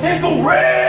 Pickle Rick!